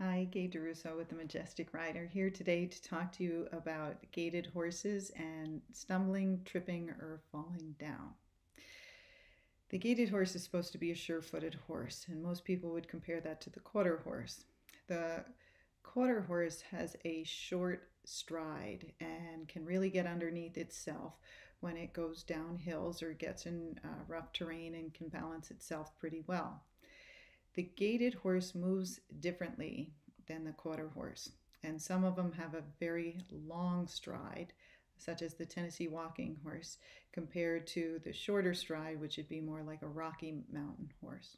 Hi, Gaye DeRusso with the Majestic Rider here today to talk to you about gaited horses and stumbling, tripping, or falling down. The gaited horse is supposed to be a sure footed horse, and most people would compare that to the quarter horse. The quarter horse has a short stride and can really get underneath itself when it goes down hills or gets in uh, rough terrain and can balance itself pretty well. The gaited horse moves differently than the quarter horse, and some of them have a very long stride, such as the Tennessee walking horse, compared to the shorter stride, which would be more like a Rocky Mountain horse.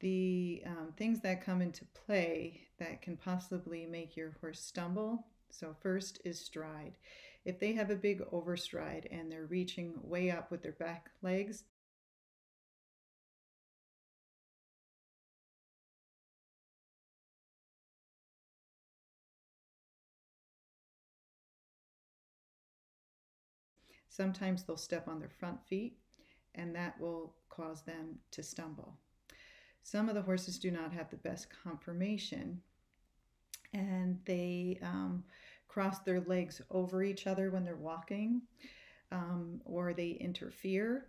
The um, things that come into play that can possibly make your horse stumble. So, first is stride. If they have a big overstride and they're reaching way up with their back legs, Sometimes they'll step on their front feet, and that will cause them to stumble. Some of the horses do not have the best conformation, and they um, cross their legs over each other when they're walking, um, or they interfere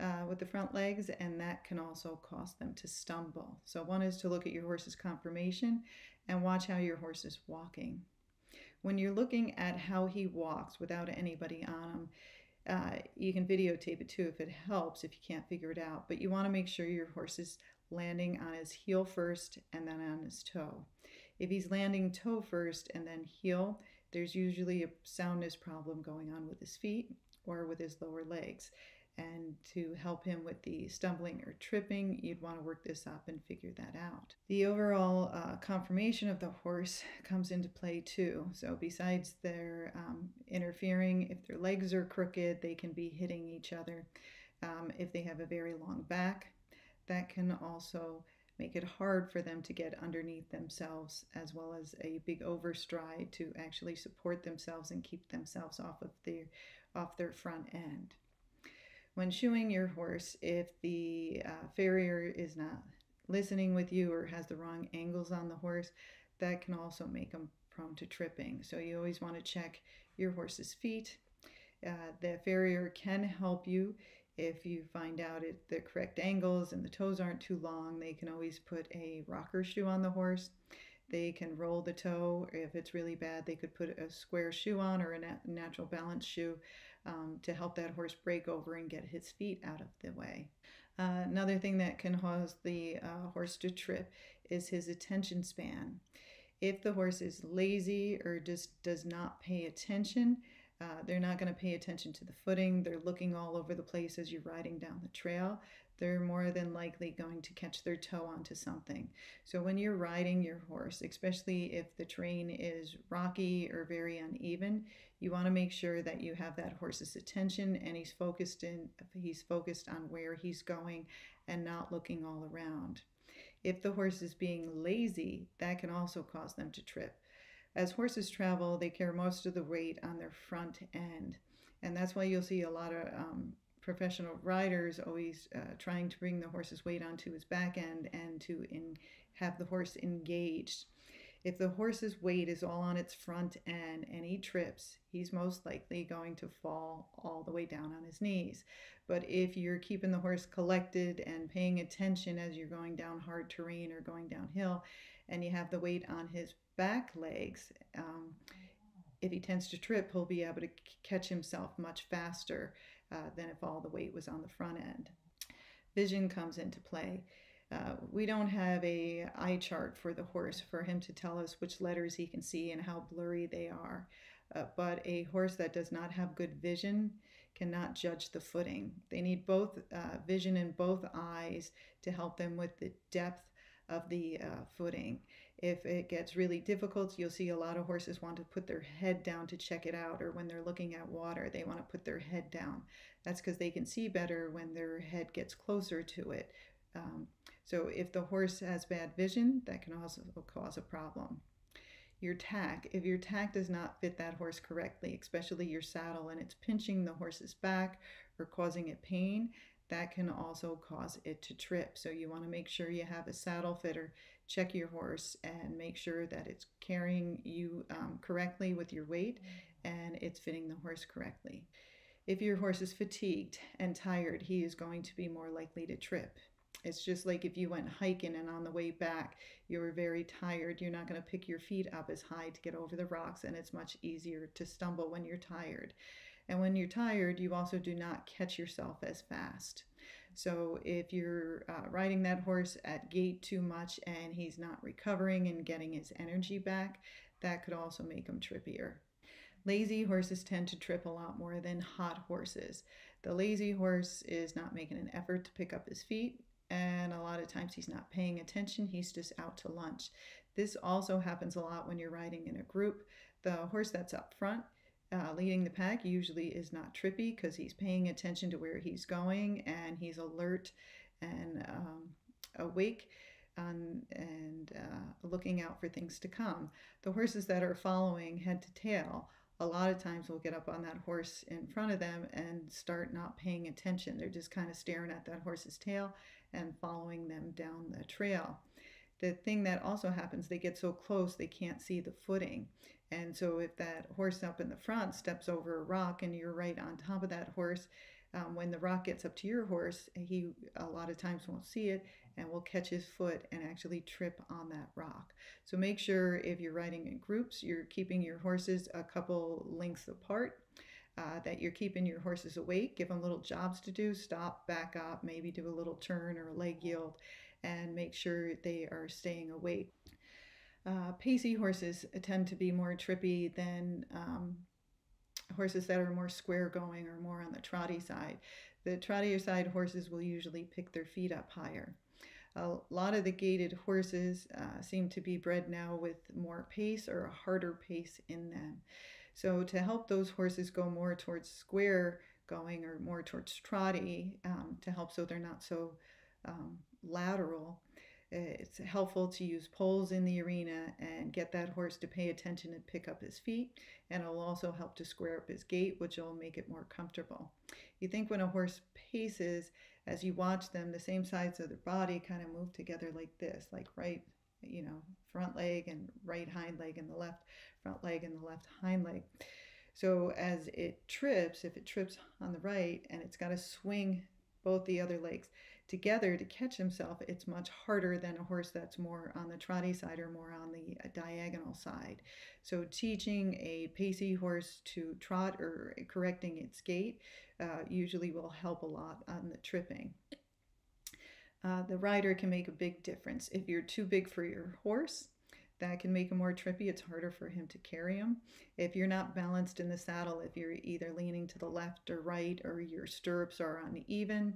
uh, with the front legs, and that can also cause them to stumble. So, one is to look at your horse's conformation and watch how your horse is walking when you're looking at how he walks without anybody on him, uh, you can videotape it too if it helps, if you can't figure it out. But you want to make sure your horse is landing on his heel first and then on his toe. If he's landing toe first and then heel, there's usually a soundness problem going on with his feet or with his lower legs. And to help him with the stumbling or tripping, you'd want to work this up and figure that out. The overall uh, conformation of the horse comes into play too. So, besides their um, interfering, if their legs are crooked, they can be hitting each other. Um, if they have a very long back, that can also make it hard for them to get underneath themselves, as well as a big overstride to actually support themselves and keep themselves off of their off their front end. When shoeing your horse, if the uh, farrier is not listening with you or has the wrong angles on the horse, that can also make them prone to tripping. So you always want to check your horse's feet. Uh, the farrier can help you if you find out it, the correct angles and the toes aren't too long. They can always put a rocker shoe on the horse. They can roll the toe. If it's really bad, they could put a square shoe on or a nat- natural balance shoe um, to help that horse break over and get his feet out of the way. Uh, another thing that can cause the uh, horse to trip is his attention span. If the horse is lazy or just does not pay attention, uh, they're not going to pay attention to the footing. They're looking all over the place as you're riding down the trail. They're more than likely going to catch their toe onto something. So, when you're riding your horse, especially if the terrain is rocky or very uneven, you want to make sure that you have that horse's attention and he's focused in he's focused on where he's going and not looking all around. If the horse is being lazy, that can also cause them to trip. As horses travel, they carry most of the weight on their front end. And that's why you'll see a lot of um, professional riders always uh, trying to bring the horse's weight onto his back end and to in, have the horse engaged. If the horse's weight is all on its front end and he trips, he's most likely going to fall all the way down on his knees. But if you're keeping the horse collected and paying attention as you're going down hard terrain or going downhill, and you have the weight on his back legs, um, if he tends to trip, he'll be able to catch himself much faster uh, than if all the weight was on the front end. Vision comes into play. Uh, we don't have a eye chart for the horse for him to tell us which letters he can see and how blurry they are. Uh, but a horse that does not have good vision cannot judge the footing. They need both uh, vision in both eyes to help them with the depth of the uh, footing. If it gets really difficult, you'll see a lot of horses want to put their head down to check it out, or when they're looking at water, they want to put their head down. That's because they can see better when their head gets closer to it. Um, so if the horse has bad vision, that can also cause a problem. Your tack, if your tack does not fit that horse correctly, especially your saddle, and it's pinching the horse's back or causing it pain, that can also cause it to trip. So you want to make sure you have a saddle fitter check your horse and make sure that it's carrying you um, correctly with your weight and it's fitting the horse correctly. If your horse is fatigued and tired, he is going to be more likely to trip. It's just like if you went hiking and on the way back you were very tired, you're not going to pick your feet up as high to get over the rocks, and it's much easier to stumble when you're tired. And when you're tired, you also do not catch yourself as fast. So if you're uh, riding that horse at gait too much and he's not recovering and getting his energy back, that could also make him trippier. Lazy horses tend to trip a lot more than hot horses. The lazy horse is not making an effort to pick up his feet, and a lot of times he's not paying attention, he's just out to lunch. This also happens a lot when you're riding in a group. The horse that's up front uh, leading the pack usually is not trippy because he's paying attention to where he's going and he's alert and um, awake and, and uh, looking out for things to come. The horses that are following head to tail a lot of times will get up on that horse in front of them and start not paying attention. They're just kind of staring at that horse's tail and following them down the trail. The thing that also happens, they get so close they can't see the footing. And so if that horse up in the front steps over a rock and you're right on top of that horse, um, when the rock gets up to your horse, he a lot of times won't see it and will catch his foot and actually trip on that rock. So make sure if you're riding in groups, you're keeping your horses a couple lengths apart. Uh, that you're keeping your horses awake, give them little jobs to do, stop, back up, maybe do a little turn or a leg yield, and make sure they are staying awake. Uh, pacey horses tend to be more trippy than um, horses that are more square going or more on the trotty side. The trottier side horses will usually pick their feet up higher. A lot of the gaited horses uh, seem to be bred now with more pace or a harder pace in them. So, to help those horses go more towards square going or more towards trotty, um, to help so they're not so um, lateral, it's helpful to use poles in the arena and get that horse to pay attention and pick up his feet. And it'll also help to square up his gait, which will make it more comfortable. You think when a horse paces, as you watch them, the same sides of their body kind of move together like this, like right, you know, front leg and right hind leg and the left front leg and the left hind leg. So as it trips, if it trips on the right and it's got to swing both the other legs, together to catch himself, it's much harder than a horse that's more on the trotty side or more on the uh, diagonal side. So, teaching a pacey horse to trot or correcting its gait uh, usually will help a lot on the tripping. Uh, the rider can make a big difference. If you're too big for your horse, that can make him more trippy. It's harder for him to carry him. If you're not balanced in the saddle, if you're either leaning to the left or right, or your stirrups are uneven,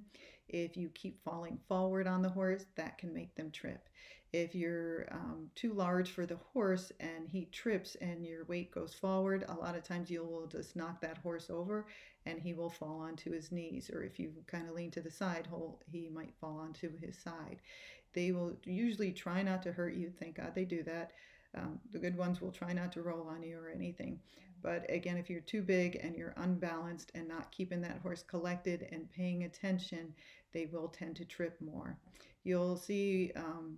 if you keep falling forward on the horse, that can make them trip. If you're um, too large for the horse and he trips and your weight goes forward, a lot of times you will just knock that horse over and he will fall onto his knees. Or if you kind of lean to the side, he might fall onto his side. They will usually try not to hurt you. Thank God they do that. Um, the good ones will try not to roll on you or anything. But again, if you're too big and you're unbalanced and not keeping that horse collected and paying attention, they will tend to trip more. You'll see um,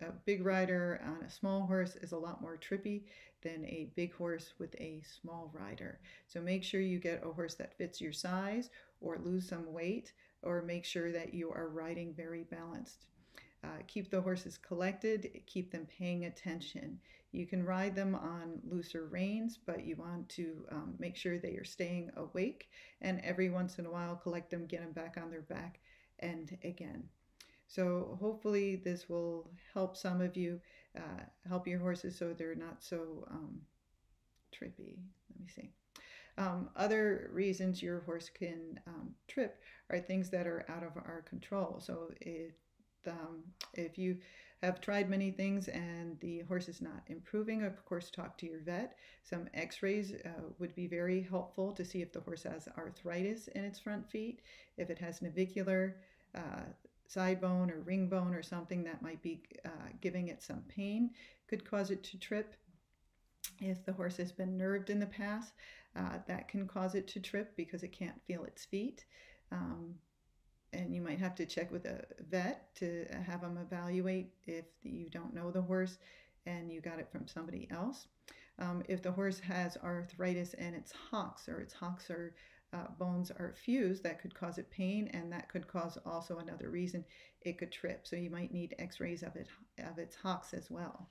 a big rider on a small horse is a lot more trippy than a big horse with a small rider. So make sure you get a horse that fits your size or lose some weight or make sure that you are riding very balanced. Uh, keep the horses collected, keep them paying attention. You can ride them on looser reins, but you want to um, make sure they are staying awake and every once in a while collect them, get them back on their back, and again. So hopefully this will help some of you, uh, help your horses so they're not so um, trippy. Let me see. Um, other reasons your horse can um, trip are things that are out of our control. So it um, if you have tried many things and the horse is not improving, of course, talk to your vet. Some x rays uh, would be very helpful to see if the horse has arthritis in its front feet, if it has navicular. Uh, side bone or ring bone or something that might be uh, giving it some pain could cause it to trip. If the horse has been nerved in the past, uh, that can cause it to trip because it can't feel its feet. Um, and you might have to check with a vet to have them evaluate if you don't know the horse and you got it from somebody else. Um, if the horse has arthritis and its hocks or its hocks are uh, bones are fused, that could cause it pain, and that could cause also another reason it could trip. So you might need X-rays of it of its hocks as well.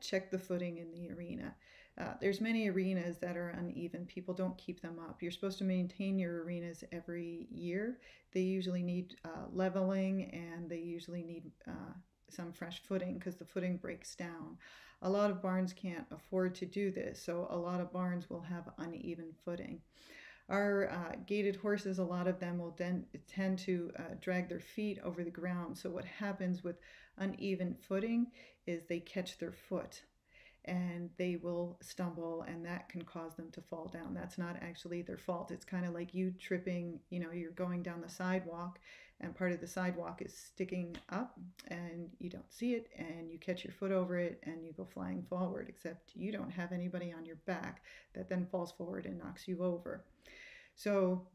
Check the footing in the arena. Uh, there's many arenas that are uneven. People don't keep them up. You're supposed to maintain your arenas every year. They usually need uh, leveling and they usually need uh, some fresh footing because the footing breaks down. A lot of barns can't afford to do this, so a lot of barns will have uneven footing. Our uh, gaited horses, a lot of them will then tend to uh, drag their feet over the ground. So what happens with uneven footing is they catch their foot and they will stumble and that can cause them to fall down. That's not actually their fault. It's kind of like you tripping, you know, you're going down the sidewalk and part of the sidewalk is sticking up and you don't see it and you catch your foot over it and you go flying forward except you don't have anybody on your back that then falls forward and knocks you over. So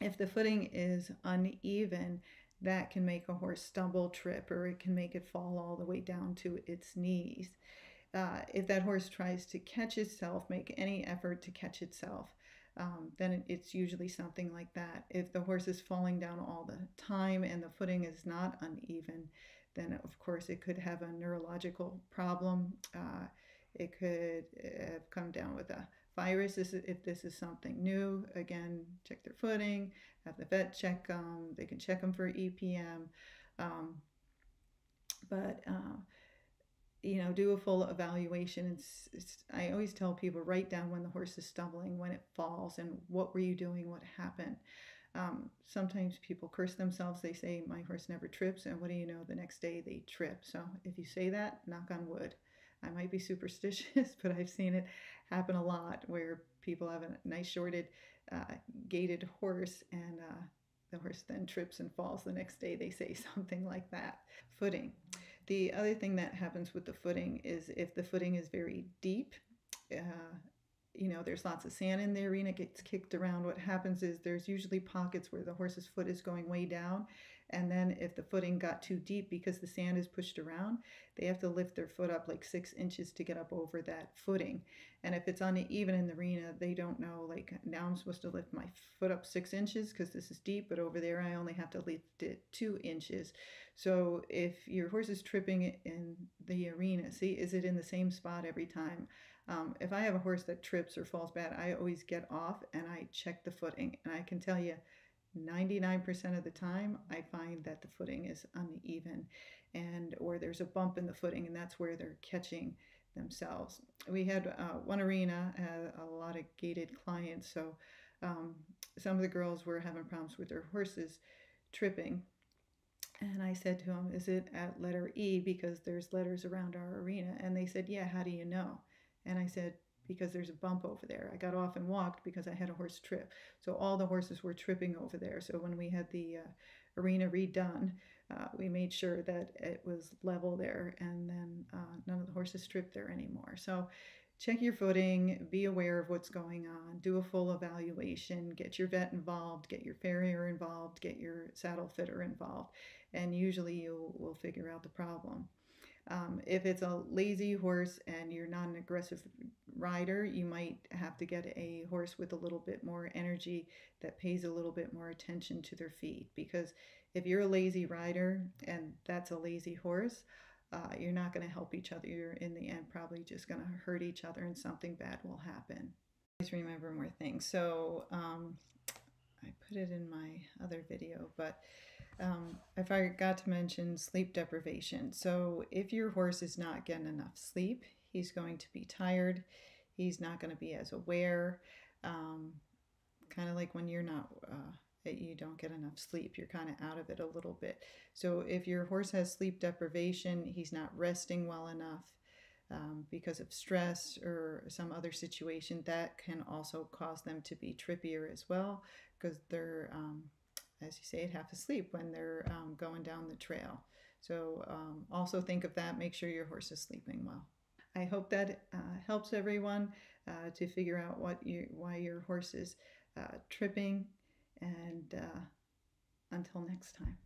if the footing is uneven, that can make a horse stumble, trip, or it can make it fall all the way down to its knees uh, if that horse tries to catch itself, make any effort to catch itself, um, then it's usually something like that. If the horse is falling down all the time and the footing is not uneven, then of course it could have a neurological problem. Uh, it could have come down with a virus if this is something new. Again, check their footing, have the vet check them. They can check them for EPM. Um, but uh, you know, do a full evaluation. It's, I always tell people write down when the horse is stumbling, when it falls, and what were you doing, what happened. Um, sometimes people curse themselves. They say, My horse never trips. And what do you know? The next day they trip. So if you say that, knock on wood. I might be superstitious, but I've seen it happen a lot where people have a nice shorted, uh, gaited horse and uh, the horse then trips and falls the next day. They say something like that. Footing. The other thing that happens with the footing is if the footing is very deep, uh, you know, there's lots of sand in the arena, gets kicked around. What happens is there's usually pockets where the horse's foot is going way down. And then if the footing got too deep because the sand is pushed around, they have to lift their foot up like six inches to get up over that footing. And if it's uneven in the arena, they don't know, like, now I'm supposed to lift my foot up six inches because this is deep, but over there I only have to lift it two inches. So if your horse is tripping in the arena, see, is it in the same spot every time? Um, if I have a horse that trips or falls bad, I always get off and I check the footing. And I can tell you, 99% of the time, I find that the footing is uneven and or there's a bump in the footing, and that's where they're catching themselves. We had uh, one arena, had a lot of gaited clients, so um, some of the girls were having problems with their horses tripping. And I said to them, Is it at letter E? Because there's letters around our arena. And they said, Yeah, how do you know? And I said, because there's a bump over there. I got off and walked because I had a horse trip. So all the horses were tripping over there. So when we had the uh, arena redone, uh, we made sure that it was level there and then uh, none of the horses tripped there anymore. So check your footing, be aware of what's going on, do a full evaluation, get your vet involved, get your farrier involved, get your saddle fitter involved, and usually you will figure out the problem. Um, if it's a lazy horse and you're not an aggressive rider, you might have to get a horse with a little bit more energy that pays a little bit more attention to their feet. Because if you're a lazy rider and that's a lazy horse, uh, you're not going to help each other. You're in the end probably just going to hurt each other and something bad will happen. Always remember more things. So um, I put it in my other video, but um, I forgot to mention sleep deprivation. So if your horse is not getting enough sleep, he's going to be tired. He's not going to be as aware. Um, kind of like when you're not, uh, you don't get enough sleep. You're kind of out of it a little bit. So if your horse has sleep deprivation, he's not resting well enough. Um, because of stress or some other situation, that can also cause them to be trippier as well because they're um, as you say, half asleep when they're um, going down the trail. So um, also think of that. Make sure your horse is sleeping well. I hope that uh, helps everyone uh, to figure out what you, why your horse is uh, tripping. And uh, until next time.